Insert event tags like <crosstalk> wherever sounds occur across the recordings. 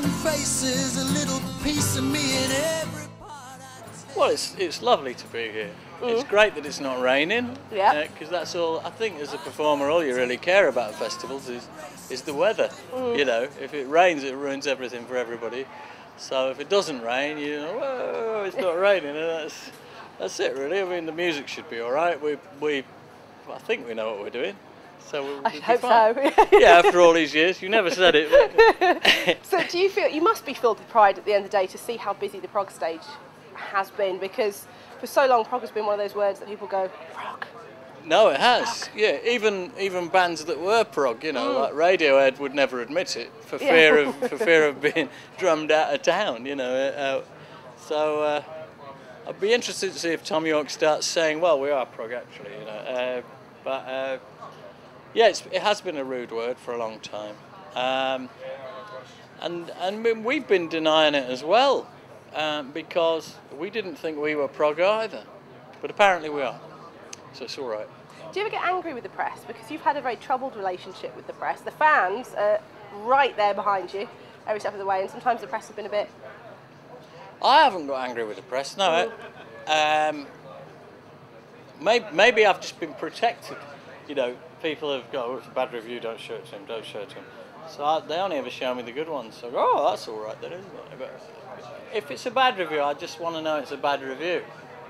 thousand faces, a little piece of me in every part Well, it's it's lovely to be here. It's great that it's not raining. Mm. Yeah. Because that's all. I think as a performer, all you really care about at festivals is is the weather. Mm. You know, if it rains, it ruins everything for everybody. So if it doesn't rain, you know, whoa, it's not <laughs> raining, and that's that's it really. I mean, the music should be all right. We we, I think we know what we're doing. So we'll, I hope fine. so. <laughs> yeah, after all these years, you never said it. <laughs> So do you feel you must be filled with pride at the end of the day to see how busy the prog stage has been because for so long prog has been one of those words that people go prog. No, it has. Yeah, even even bands that were prog, you know, like Radiohead would never admit it for Mm. Yeah. fear of <laughs> for fear of being drummed out of town. You know, uh, so uh, I'd be interested to see if Thom Yorke starts saying, "Well, we are prog, actually." You know, uh, but uh, yeah, it's, it has been a rude word for a long time, um, and and we- we've been denying it as well um, because we didn't think we were prog either, but apparently we are. So it's all right. Do you ever get angry with the press because you've had a very troubled relationship with the press? The fans are right there behind you every step of the way, and sometimes the press have been a bit. I haven't got angry with the press. No, it, um, maybe, maybe I've just been protected. You know, people have got, oh, it's a bad review, don't show it to him, don't show it to him. So I, they only ever show me the good ones. So I go, oh, that's all right then, isn't it? But if it's a bad review, I just want to know it's a bad review.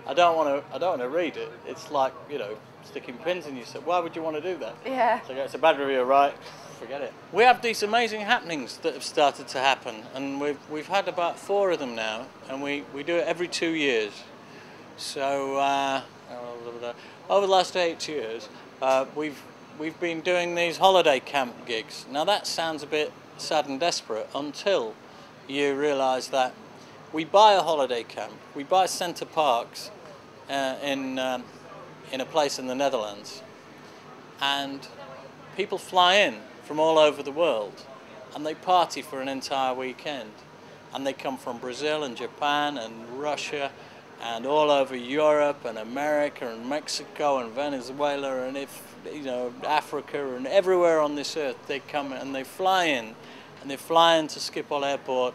I don't want to. I don't want to read it. It's like you know, sticking pins in yourself. Why would you want to do that? Yeah. So it's a bad review, right? Forget it. We have these amazing happenings that have started to happen, and we've we've had about four of them now, and we, we do it every two years. So uh, over the last eight years, uh, we've we've been doing these holiday camp gigs. Now that sounds a bit sad and desperate until you realise that we buy a holiday camp, we buy Center Parcs uh, in um, in a place in the Netherlands, and people fly in from all over the world and they party for an entire weekend. And they come from Brazil and Japan and Russia and all over Europe and America and Mexico and Venezuela and if you know Africa and everywhere on this earth they come and they fly in and they fly into Schiphol Airport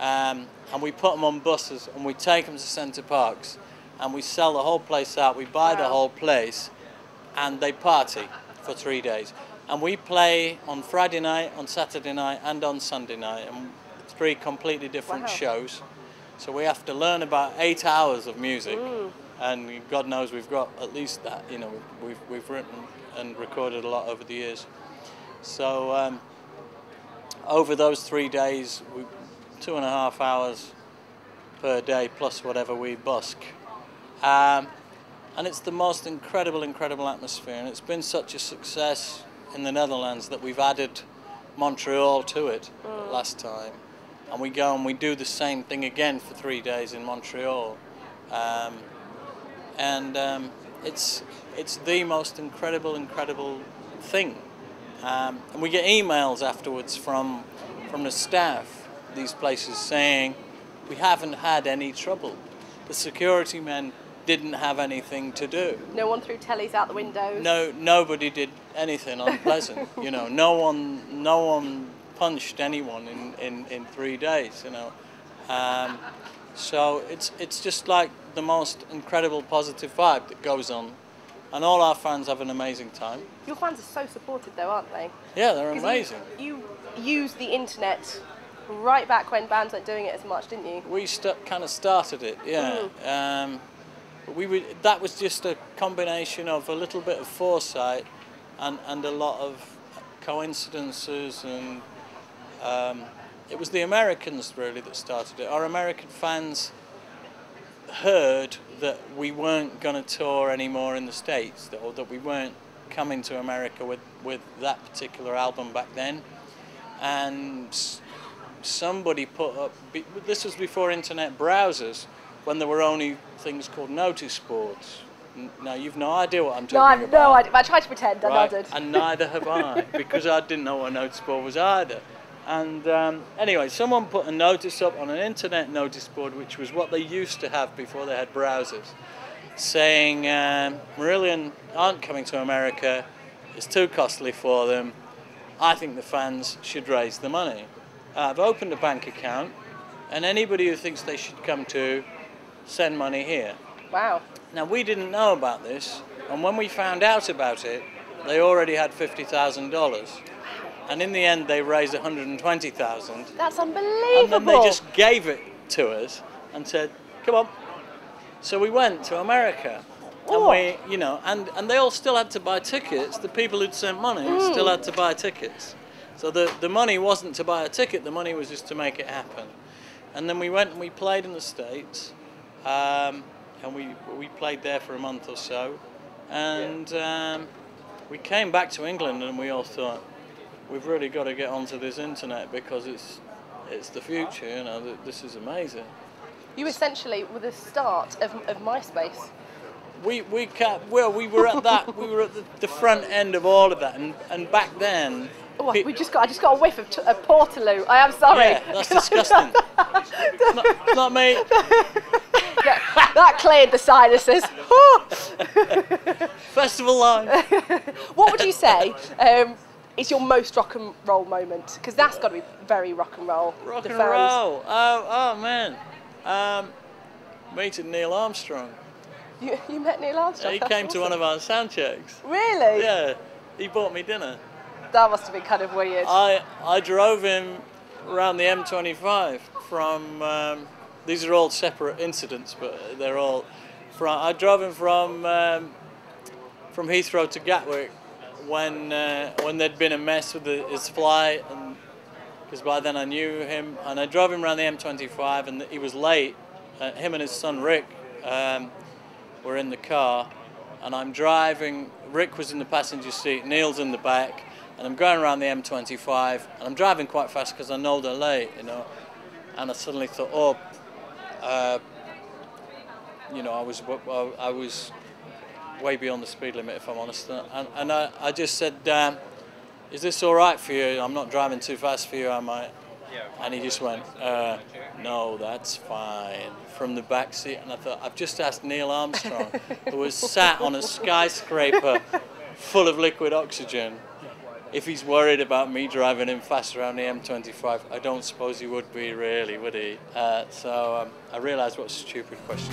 um, and we put them on buses and we take them to Center Parcs and we sell the whole place out. We buy the whole place and they party for three days. And we play on Friday night, on Saturday night, and on Sunday night, and three completely different Wow. shows. So we have to learn about eight hours of music, Mm. and God knows we've got at least that. You know, we've we've written and recorded a lot over the years. So um, over those three days, we, two and a half hours per day plus whatever we busk. Um, and it's the most incredible, incredible atmosphere. And it's been such a success in the Netherlands that we've added Montreal to it last time. And we go and we do the same thing again for three days in Montreal. Um, and um, it's, it's the most incredible, incredible thing. Um, and we get emails afterwards from, from the staff, these places, saying, we haven't had any trouble. The security men didn't have anything to do. No one threw tellies out the windows. No, nobody did anything unpleasant. <laughs> you know, no one, no one punched anyone in, in, in three days. You know, um, so it's it's just like the most incredible positive vibe that goes on, and all our fans have an amazing time. Your fans are so supported though, aren't they? Yeah, they're amazing. You, you used the internet right back when bands weren't doing it as much, didn't you? We kind of started it, yeah. Um, we would, that was just a combination of a little bit of foresight and, and a lot of coincidences and um, it was the Americans really that started it. Our American fans heard that we weren't going to tour anymore in the States, that- or that we weren't coming to America with, with that particular album back then. And somebody put up, this was before internet browsers, when there were only things called notice boards. Now, you've no idea what I'm No, I talking no, about. I, I tried to pretend. I Right, nodded. And neither have I, because I didn't know what a notice board was either. And um, anyway, someone put a notice up on an internet notice board, which was what they used to have before they had browsers, saying um, Marillion aren't coming to America, it's too costly for them. I think the fans should raise the money. I've opened a bank account, and anybody who thinks they should come to send money here. Wow. Now we didn't know about this, and when we found out about it, they already had fifty thousand dollars, and in the end they raised one hundred and twenty thousand, That's unbelievable. and then they just gave it to us and said, "Come on." So we went to America, and Oh. we, you know, and and they all still had to buy tickets. The people who'd sent money Hmm. still had to buy tickets. So the the money wasn't to buy a ticket. The money was just to make it happen. And then we went and we played in the states, um, and we we played there for a month or so, and um, we came back to England and we all thought we've really got to get onto this internet because it's it's the future. You know, this is amazing. You essentially were the start of, of MySpace. We we ca well we were at that we were at the, the front end of all of that, and and back then. Oh, we just got I just got a whiff of, t- of Portaloo. I am sorry. yeah, that's disgusting. not, not me. <laughs> that cleared the sinuses. <laughs> Festival line. <laughs> what would you say um, is your most rock and roll moment? Because that's got to be very rock and roll. Rock and roll. Oh, oh man. Um, meeting Neil Armstrong. You, you met Neil Armstrong. he that's came to one of our sound checks. Really? Yeah, he bought me dinner. That must have been kind of weird. I I drove him around the M25 from. Um, these are all separate incidents, but they're all. From I drove him from um, from Heathrow to Gatwick when uh, when there'd been a mess with the, his flight, because by then I knew him, and I drove him around the M25, and he was late. Uh, him and his son Rick um, were in the car, and I'm driving. Rick was in the passenger seat, Neil's in the back, and I'm going around the M25, and I'm driving quite fast because I know they're late, you know. And I suddenly thought, oh, uh, you know, I was I was way beyond the speed limit, if I'm honest. And, and I, I just said, um, is this all right for you? I'm not driving too fast for you, am I? And he just went, uh, no, that's fine, from the back seat. And I thought, I've just asked Neil Armstrong, who was sat on a skyscraper full of liquid oxygen, if he's worried about me driving him fast around the M25. I don't suppose he would be, really, would he? Uh, so um, I realised what a stupid question.